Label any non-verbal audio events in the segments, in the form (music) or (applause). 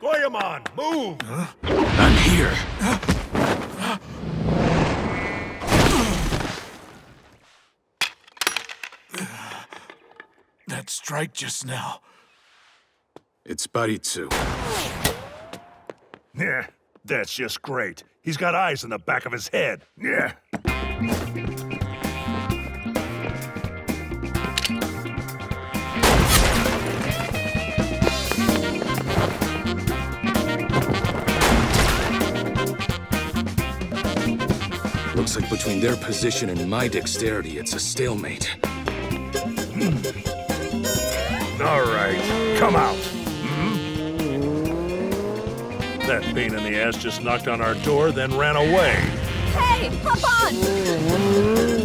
Goemon, move! I'm here. That strike just now. It's Baritsu. (laughs) Yeah, that's just great. He's got eyes in the back of his head. Yeah. Looks like between their position and my dexterity, it's a stalemate. All right, come out. Hmm? That pain in the ass just knocked on our door, then ran away. Hey, hop on!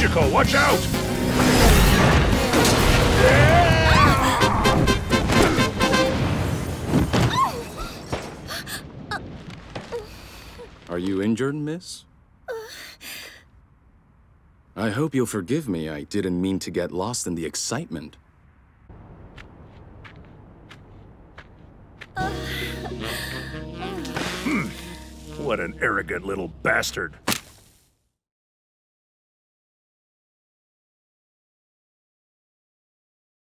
Fujiko, watch out! Are you injured, miss? I hope you'll forgive me. I didn't mean to get lost in the excitement. Hmm. What an arrogant little bastard.